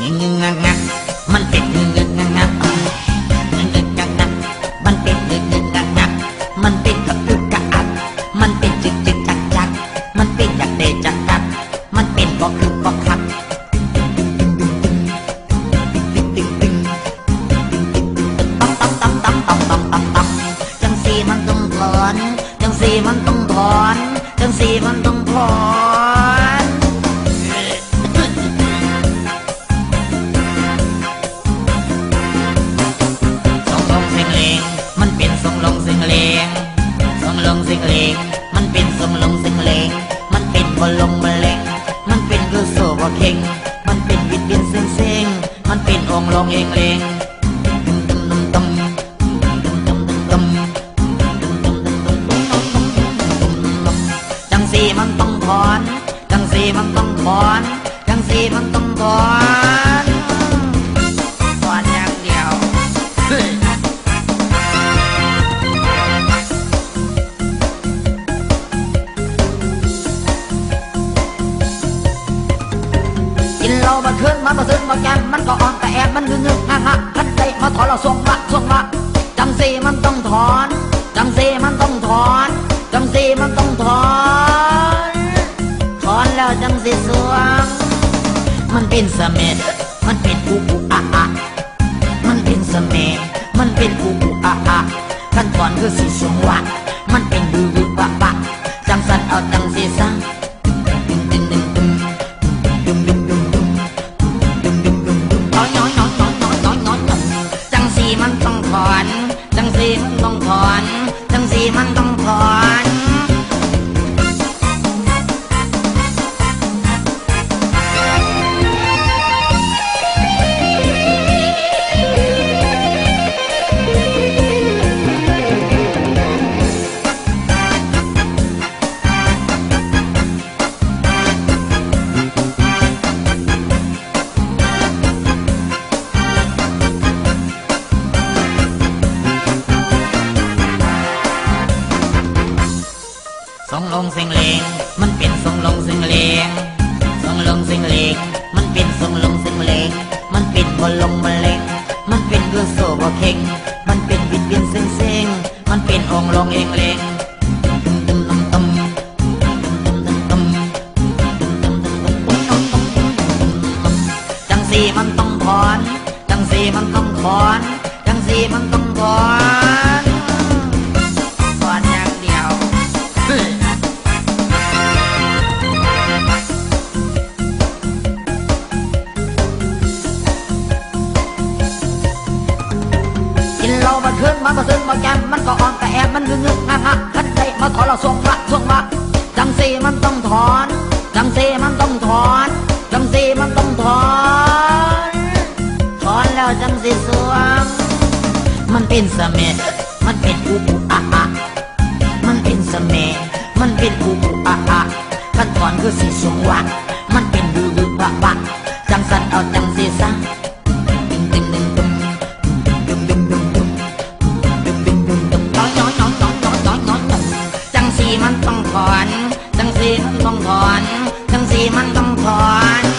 งงงงงมันเป็นงงงงงงงงงงมันเป็นงงงงงงมันเป็นกับลูกกะอัดมันเป็นจึกจึกจักจักมันเป็นยากเดจักจักมันเป็นบอกคือบอกคักจังสีมันต้องถอนจังสีมันต้องถอนจังสีมันต้องถอน เข่ง มันเป็นวิดเวียนเซ็งเซ็งมันเป็นองค์ลงเองเลงตึมตึมตึมตึมตึมตึมจังสีมันต้องถอน จังสีมันต้องถอน จังสีมันต้องถอน กินเหล้ามาคืนมันมาซึนมาแกมมันก็อ่อนแต่แอบมันงึงงึงงักงักขันใจมาถอนเราส่งละส่งละจังสีมันต้องถอนจังสีมันต้องถอนจังสีมันต้องถอนถอนแล้วจังสีสวงมันเป็นเสม็ดมันเป็นอุอุอะอะมันเป็นเสม็ดมันเป็นอุอุอะอะขั้นตอนคือสีสวงวะมันเป็นบือบือบะบะ มันต้องพอ งสิงเลงมันเป็นทรงลงสิงเลงทรงลงสิงเลงมันเป็นทรงลงสิงเลงมันเป็นบอลลงมะเลงมันเป็นเรื่องโซบอเข่งมันเป็นวิดเวียนเซ็งเซ็งมันเป็นองลงเองเลงจังสีมันต้องถอนจังสีมันต้องถอนจังสีมันต้องถอน แกมมันก็อ่อนแต่แอบมันงึงงึงงักงักขันใจมาถอนเราส่งละส่งละจังสีมันต้องถอนจังสีมันต้องถอนจังสีมันต้องถอนถอนแล้วจังสีสวงมันเป็นเสม็ดมันเป็นอุอุอะอะมันเป็นเสม็ดมันเป็นอุอุอะอะขั้นตอนคือสีสวงวะมันเป็นบือบือบะบะจังสันเอาจังสีสัง ต้องถอนจังสีมันต้องถอน